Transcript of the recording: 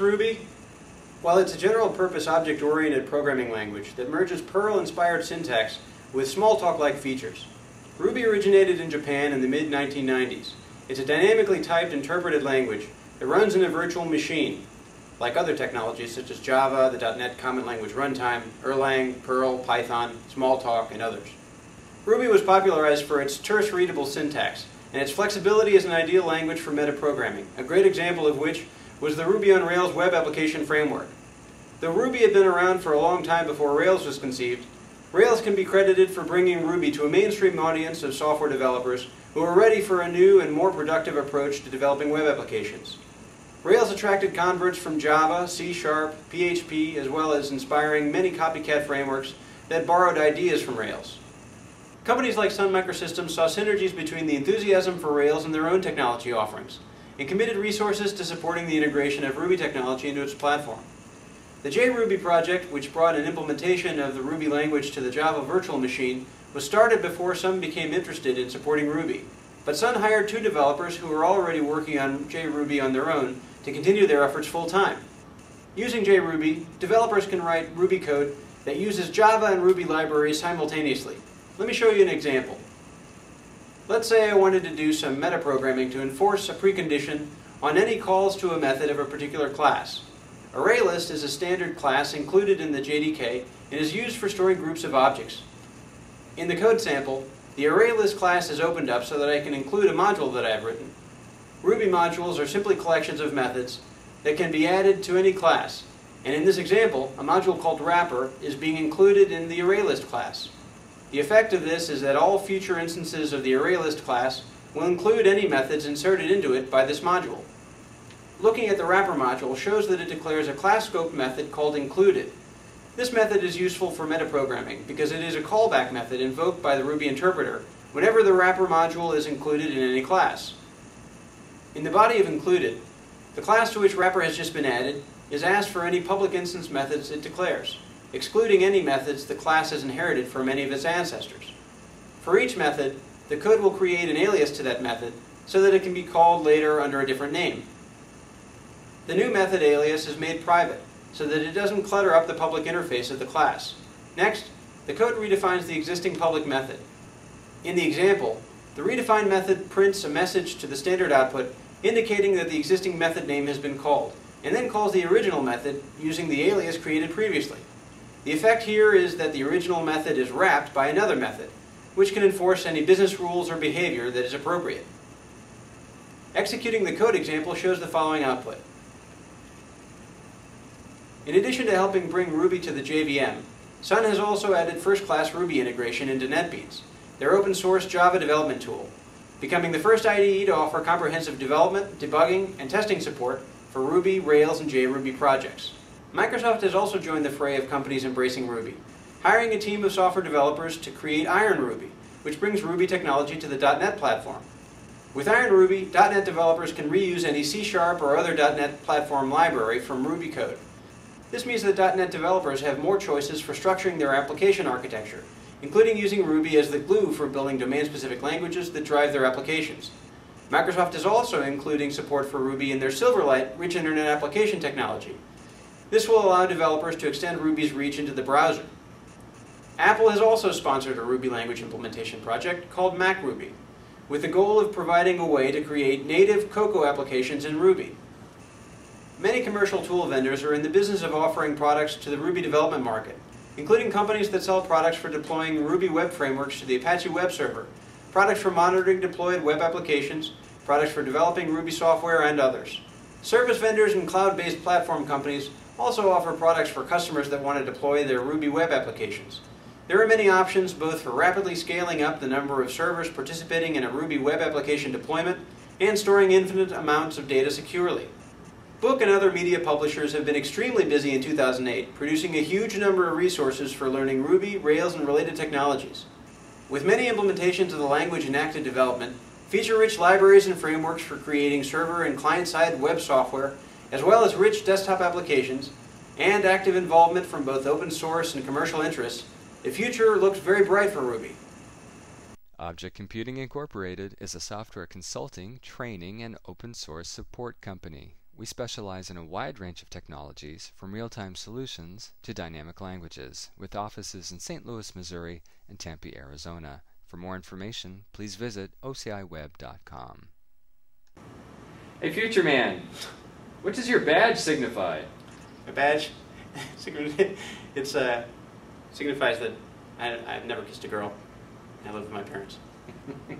Ruby? While it's a general-purpose object-oriented programming language that merges Perl-inspired syntax with Smalltalk-like features. Ruby originated in Japan in the mid-1990s. It's a dynamically typed interpreted language that runs in a virtual machine, like other technologies such as Java, the .NET Common Language Runtime, Erlang, Perl, Python, Smalltalk, and others. Ruby was popularized for its terse-readable syntax, and its flexibility is an ideal language for metaprogramming, a great example of which was the Ruby on Rails web application framework. Though Ruby had been around for a long time before Rails was conceived, Rails can be credited for bringing Ruby to a mainstream audience of software developers who are ready for a new and more productive approach to developing web applications. Rails attracted converts from Java, C Sharp, PHP, as well as inspiring many copycat frameworks that borrowed ideas from Rails. Companies like Sun Microsystems saw synergies between the enthusiasm for Rails and their own technology offerings, and committed resources to supporting the integration of Ruby technology into its platform. The JRuby project, which brought an implementation of the Ruby language to the Java virtual machine, was started before Sun became interested in supporting Ruby. But Sun hired two developers who were already working on JRuby on their own to continue their efforts full-time. Using JRuby, developers can write Ruby code that uses Java and Ruby libraries simultaneously. Let me show you an example. Let's say I wanted to do some metaprogramming to enforce a precondition on any calls to a method of a particular class. ArrayList is a standard class included in the JDK and is used for storing groups of objects. In the code sample, the ArrayList class is opened up so that I can include a module that I have written. Ruby modules are simply collections of methods that can be added to any class. And in this example, a module called wrapper is being included in the ArrayList class. The effect of this is that all future instances of the ArrayList class will include any methods inserted into it by this module. Looking at the wrapper module shows that it declares a class scope method called included. This method is useful for metaprogramming because it is a callback method invoked by the Ruby interpreter whenever the wrapper module is included in any class. In the body of included, the class to which wrapper has just been added is asked for any public instance methods it declares excluding any methods the class has inherited from any of its ancestors. For each method, the code will create an alias to that method so that it can be called later under a different name. The new method alias is made private so that it doesn't clutter up the public interface of the class. Next, the code redefines the existing public method. In the example, the redefined method prints a message to the standard output indicating that the existing method name has been called, and then calls the original method using the alias created previously. The effect here is that the original method is wrapped by another method, which can enforce any business rules or behavior that is appropriate. Executing the code example shows the following output. In addition to helping bring Ruby to the JVM, Sun has also added first-class Ruby integration into NetBeans, their open-source Java development tool, becoming the first IDE to offer comprehensive development, debugging, and testing support for Ruby, Rails, and JRuby projects. Microsoft has also joined the fray of companies embracing Ruby, hiring a team of software developers to create Iron Ruby, which brings Ruby technology to the .NET platform. With Iron Ruby, .NET developers can reuse any C-sharp or other .NET platform library from Ruby code. This means that .NET developers have more choices for structuring their application architecture, including using Ruby as the glue for building domain-specific languages that drive their applications. Microsoft is also including support for Ruby in their Silverlight rich internet application technology, this will allow developers to extend Ruby's reach into the browser. Apple has also sponsored a Ruby language implementation project called MacRuby, with the goal of providing a way to create native Cocoa applications in Ruby. Many commercial tool vendors are in the business of offering products to the Ruby development market, including companies that sell products for deploying Ruby web frameworks to the Apache web server, products for monitoring deployed web applications, products for developing Ruby software, and others. Service vendors and cloud-based platform companies also offer products for customers that want to deploy their Ruby web applications. There are many options both for rapidly scaling up the number of servers participating in a Ruby web application deployment and storing infinite amounts of data securely. Book and other media publishers have been extremely busy in 2008, producing a huge number of resources for learning Ruby, Rails, and related technologies. With many implementations of the language in active development, feature-rich libraries and frameworks for creating server and client-side web software as well as rich desktop applications and active involvement from both open source and commercial interests, the future looks very bright for Ruby. Object Computing Incorporated is a software consulting, training, and open source support company. We specialize in a wide range of technologies, from real-time solutions to dynamic languages, with offices in St. Louis, Missouri and Tempe, Arizona. For more information, please visit ociweb.com. Hey, future man, what does your badge signify? A badge, it's uh, signifies that I, I've never kissed a girl. I live with my parents.